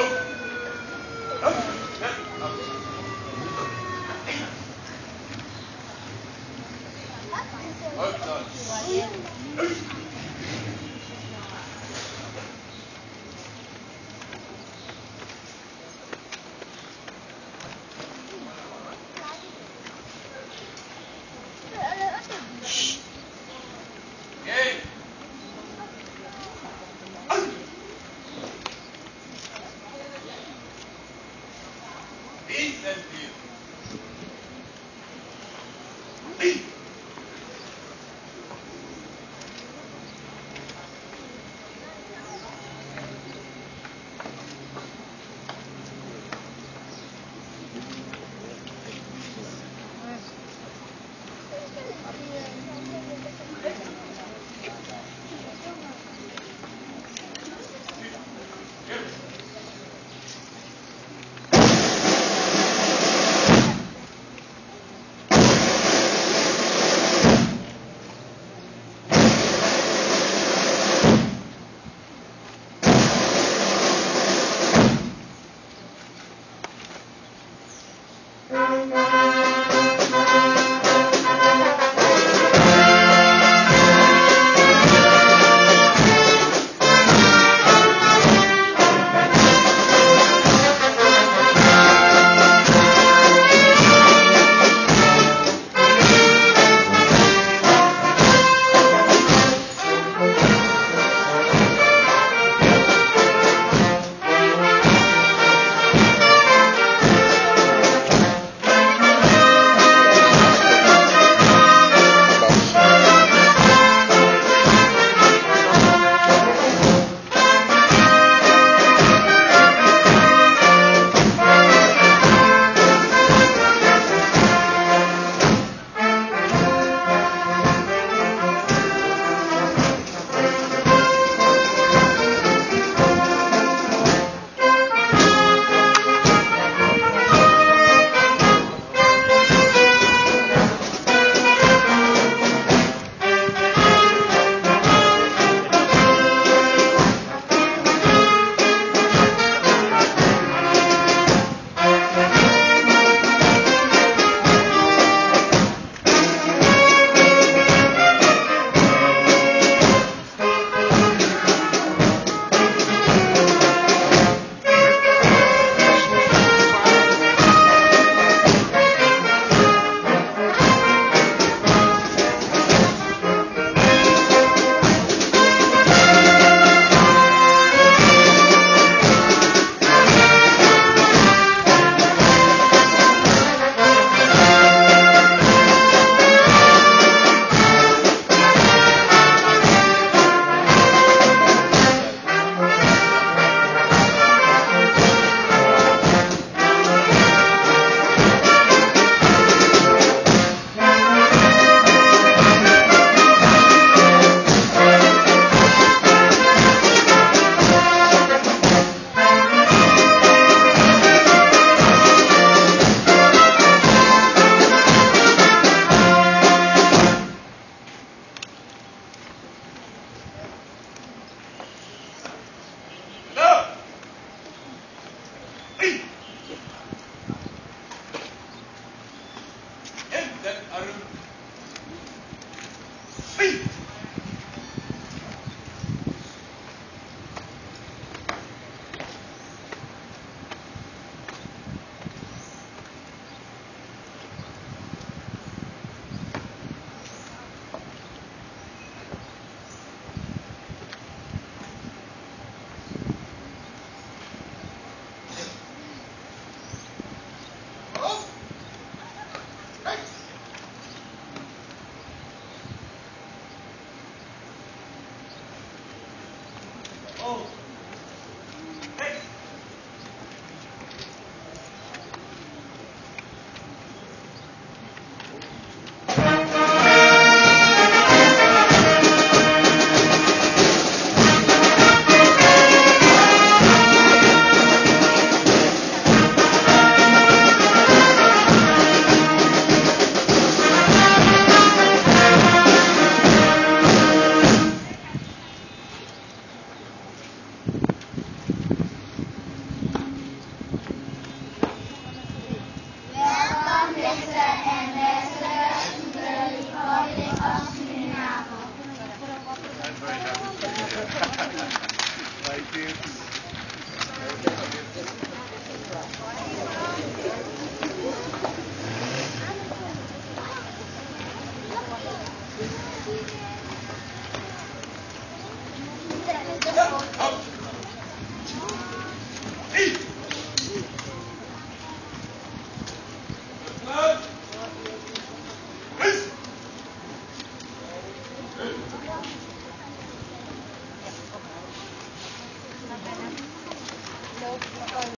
is Serve Deus? Amém?